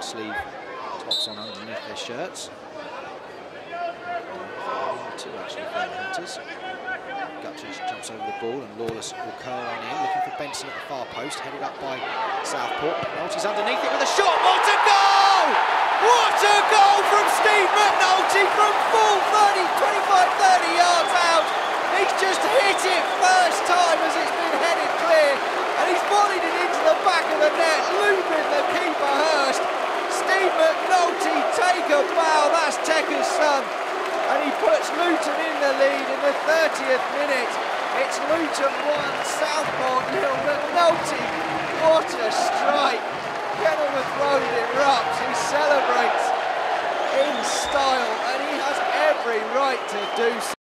long sleeve tops on underneath their shirts. Two actually hunters. Gutchins jumps over the ball and Lawless will curl on in, looking for Benson at the far post, headed up by Southport. McNulty's underneath it with a shot. What a goal! What a goal from Steve McNulty from full 30, 25, 30 yards out. He's just hit it first time as it's been headed clear, and he's volleyed it into the back of the net, looping the keeper Hurst. Steve McNulty take a bow. That's Tekka's son and he puts Luton in the lead in the 30th minute. It's Luton 1, Southport nil. McNulty, what a strike. Kenilworth Road erupts, he celebrates in style and he has every right to do so.